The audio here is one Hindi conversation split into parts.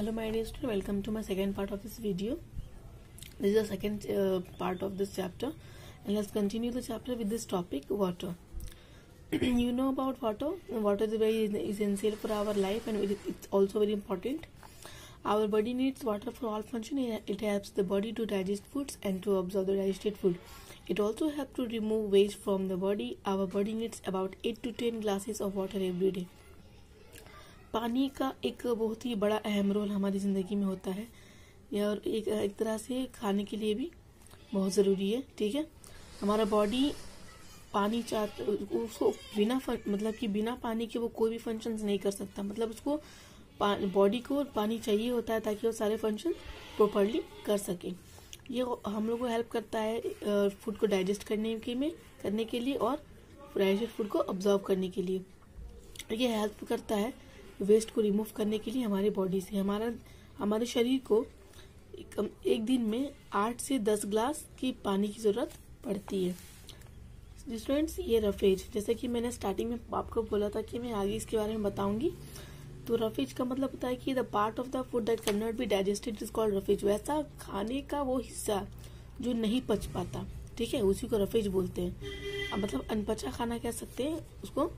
hello my dear student. Welcome to my second part of this video. This is the second uh, part of this chapter. And let's continue the chapter with this topic water. You know about water. Water is very essential for our life and it's also very important. Our body needs water for all function. It helps the body to digest foods and to absorb the digested food. It also helps to remove waste from the body. Our body needs about 8 to 10 glasses of water every day पानी का एक बहुत ही बड़ा अहम रोल हमारी ज़िंदगी में होता है। और एक एक तरह से खाने के लिए भी बहुत ज़रूरी है, ठीक है? हमारा बॉडी पानी चाहता, उसको बिना मतलब कि बिना पानी के वो कोई भी फ़ंक्शन नहीं कर सकता। मतलब उसको बॉडी को पानी चाहिए होता है ताकि वो सारे फ़ंक्शन प्रॉपरली कर सके। ये हम लोग को हेल्प करता है फ़ूड को डाइजेस्ट करने के में, करने के लिए और डाइजेस्टेड फ़ूड को ऑब्जॉर्व करने के लिए। ये हेल्प करता है वेस्ट को रिमूव करने के लिए हमारे बॉडी से, हमारा, हमारे शरीर को एक दिन में आठ से दस ग्लास की पानी की ज़रूरत पड़ती है। स्टूडेंट्स ये रफेज जैसे कि मैंने स्टार्टिंग में आपको बोला था कि मैं आगे इसके बारे में बताऊँगी। तो रफेज का मतलब होता है कि the part of the food that can not be digested is called roughage वैसा खाने का वो हिस्सा जो नहीं पच पाता, ठीक है? उसी को रफेज बोलते हैं। अब मतलब अनपचा खाना कह सकते हैं, उसको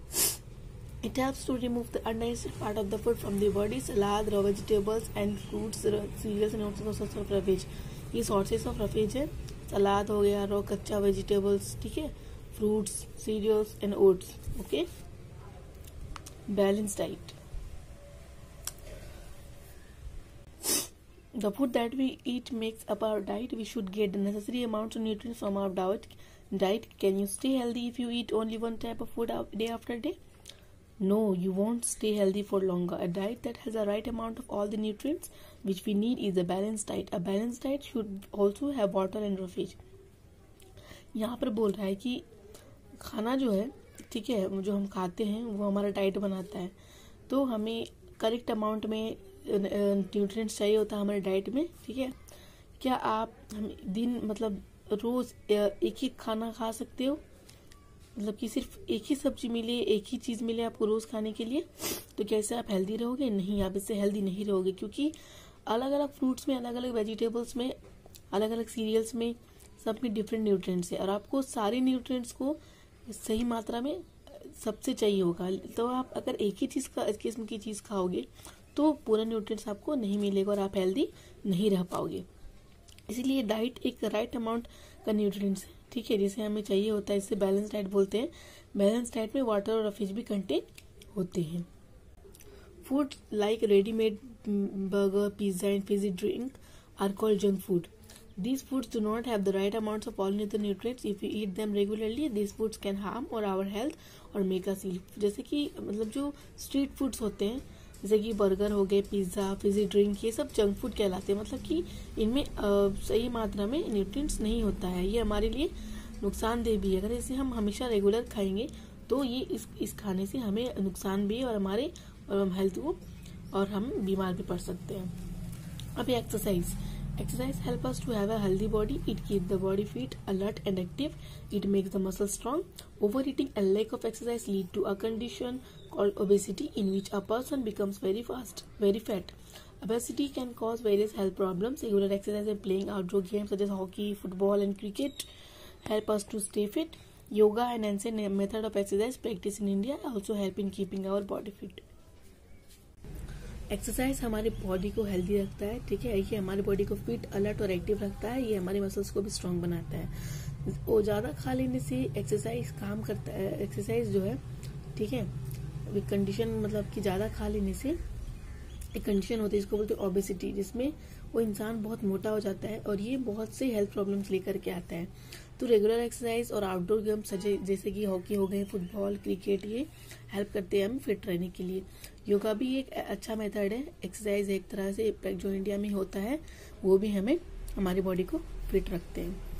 It helps to remove the undigested part of the food from the body. Salad, raw vegetables and fruits, cereals and also sources of roughage. ये sources of roughage है सलाद हो गया रॉ कच्चा वेजिटेबल्स ठीक है fruits cereals and oats okay balance diet the food that we eat makes up our diet we should get the necessary amount of nutrients from our diet diet can you stay healthy if you eat only one type of food day after day No, you won't stay healthy for longer. A diet that has the right amount of all the nutrients which we need is a balanced diet. A balanced diet should also have water and roughage. यहाँ पर बोल रहा है कि खाना जो है ठीक है जो हम खाते हैं वो हमारा डाइट बनाता है तो हमें करेक्ट अमाउंट में न्यूट्रिएंट्स चाहिए होता है हमारे डाइट में ठीक है क्या आप हम दिन मतलब रोज एक ही खाना खा सकते हो मतलब कि सिर्फ़ एक ही सब्ज़ी मिले, एक ही चीज़ मिले आपको रोज खाने के लिए तो क्या कैसे आप हेल्दी रहोगे? नहीं, आप इससे हेल्दी नहीं रहोगे, क्योंकि अलग अलग फ्रूट्स में अलग अलग वेजिटेबल्स में अलग अलग सीरियल्स में सब में डिफरेंट न्यूट्रिएंट्स है। और आपको सारे न्यूट्रिएंट्स को सही मात्रा में सबसे चाहिए होगा। तो आप अगर एक ही चीज़ का, किस्म की चीज़ खाओगे तो पूरा न्यूट्रिएंट्स आपको नहीं मिलेगा और आप हेल्दी नहीं रह पाओगे। इसीलिए डाइट एक राइट अमाउंट का न्यूट्रिएंट्स है। ठीक है, जिसे हमें चाहिए होता है इसे बैलेंस डाइट बोलते हैं। बैलेंस डाइट में वाटर और फ़िश भी कंटेन होते हैं। Food like readymade burger pizza and fizzy drink are called junk food these foods do not have the right amounts of all the nutrients. If you eat them regularly, these foods can harm or our health or make us जैसे कि मतलब जो स्ट्रीट फूड्स होते हैं जैसे कि बर्गर हो गए, पिज़्ज़ा फिजी ड्रिंक ये सब जंक फ़ूड कहलाते हैं। मतलब कि इनमें सही मात्रा में न्यूट्रिएंट्स नहीं होता है। ये हमारे लिए नुकसानदेह भी है। अगर इसे हम हमेशा रेगुलर खाएँगे तो ये इस इस खाने से हमें नुकसान भी है और हमारे हेल्थ को और हम बीमार भी पड़ सकते हैं। अभी exercise Exercise helps us to have a healthy body. It keeps the body fit, alert and active. It makes the muscles strong. Overeating and lack of exercise lead to a condition called obesity in which a person becomes very fast, very fat. Obesity can cause various health problems. Regular exercise and playing outdoor games such as hockey, football and cricket help us to stay fit. Yoga and ancient method of exercise practiced in India also help in keeping our body fit. Exercise हमारे बॉडी को हेल्दी रखता है, ठीक है? ये हमारे बॉडी को फिट अलर्ट और एक्टिव रखता है, ये हमारे मसल्स को भी स्ट्रांग बनाता है। वो ज़्यादा खा लेने से एक्सरसाइज काम करता है एक्सरसाइज जो है, ठीक है? कंडीशन मतलब कि ज़्यादा खा लेने से एक कंडीशन होती है, जिसको बोलते हैं ओबेसिटी जिसमें वो इंसान बहुत मोटा हो जाता है और ये बहुत से हेल्थ प्रॉब्लम्स लेकर के आता है। तो रेगुलर एक्सरसाइज और आउटडोर गेम्स जैसे कि हॉकी हो गए फुटबॉल क्रिकेट ये हेल्प करते हैं हम फिट रहने के लिए। योगा भी एक अच्छा मेथड है। एक्सरसाइज एक तरह से जो इंडिया में होता है, वो भी हमें हमारी बॉडी को फिट रखते हैं।